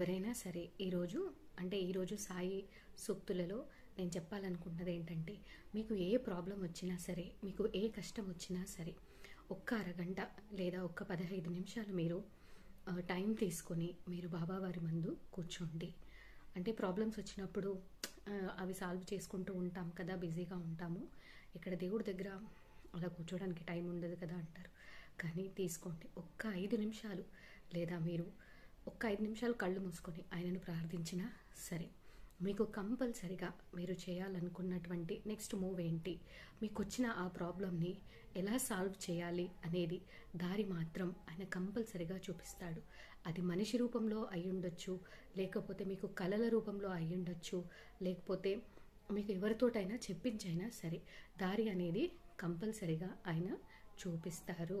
ఎవరైనా సరే ఈరోజు అంటే ఈరోజు సాయి సూక్తులలో నేను చెప్పాలనుకుంటున్నది ఏంటంటే మీకు ఏ ప్రాబ్లం వచ్చినా సరే మీకు ఏ కష్టం వచ్చినా సరే ఒక్క అరగంట లేదా ఒక్క పదహైదు నిమిషాలు మీరు టైం తీసుకొని మీరు బాబావారి ముందు కూర్చోండి. అంటే ప్రాబ్లమ్స్ వచ్చినప్పుడు అవి సాల్వ్ చేసుకుంటూ ఉంటాం కదా బిజీగా ఉంటాము. ఇక్కడ దేవుడి దగ్గర అలా కూర్చోడానికి టైం ఉండదు కదా అంటారు. కానీ తీసుకోండి. ఒక్క ఐదు నిమిషాలు లేదా మీరు ఒక్క ఐదు నిమిషాలు కళ్ళు మూసుకొని ఆయనను ప్రార్థించినా సరే మీకు కంపల్సరిగా మీరు చేయాలనుకున్నటువంటి నెక్స్ట్ మూవ్ ఏంటి? మీకు వచ్చిన ఆ ప్రాబ్లమ్ని ఎలా సాల్వ్ చేయాలి అనేది దారి మాత్రం ఆయన కంపల్సరిగా చూపిస్తాడు. అది మనిషి రూపంలో అయ్యుండొచ్చు లేకపోతే మీకు కళల రూపంలో అయ్యుండొచ్చు లేకపోతే మీకు ఎవరితోటైనా చెప్పించైనా సరే దారి అనేది కంపల్సరిగా ఆయన చూపిస్తారు.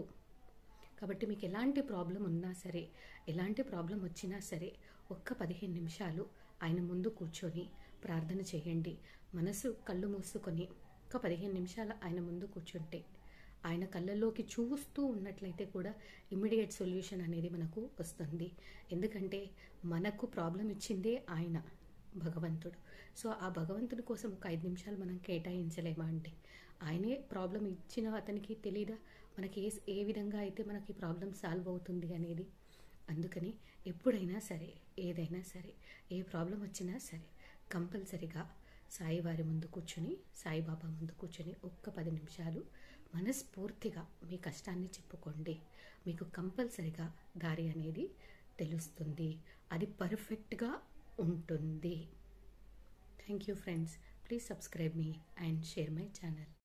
కాబట్టి మీకు ఎలాంటి ప్రాబ్లం ఉన్నా సరే ఎలాంటి ప్రాబ్లం వచ్చినా సరే ఒక్క పదిహేను నిమిషాలు ఆయన ముందు కూర్చొని ప్రార్థన చేయండి. మనసు కళ్ళు మూసుకొని ఒక పదిహేను నిమిషాలు ఆయన ముందు కూర్చుంటే ఆయన కళ్ళల్లోకి చూస్తూ ఉన్నట్లయితే కూడా ఇమ్మీడియట్ సొల్యూషన్ అనేది మనకు వస్తుంది. ఎందుకంటే మనకు ప్రాబ్లం ఇచ్చిందే ఆయన. భగవంతుడు. సో ఆ భగవంతుడి కోసం ఒక ఐదు నిమిషాలు మనం కేటాయించలేమా అంటే ఆయనే ప్రాబ్లం ఇచ్చిన అతనికి తెలీదా? మనకి ఏ ఏ విధంగా అయితే మనకి ప్రాబ్లం సాల్వ్ అవుతుంది అనేది? అందుకని ఎప్పుడైనా సరే ఏదైనా సరే ఏ ప్రాబ్లం వచ్చినా సరే కంపల్సరిగా సాయివారి ముందు కూర్చుని సాయిబాబా ముందు కూర్చొని ఒక్క పది నిమిషాలు మనస్ఫూర్తిగా మీ కష్టాన్ని చెప్పుకోండి. మీకు కంపల్సరిగా దారి అనేది తెలుస్తుంది. అది పర్ఫెక్ట్గా ఉంటుంది. Thank you friends please subscribe me and share my channel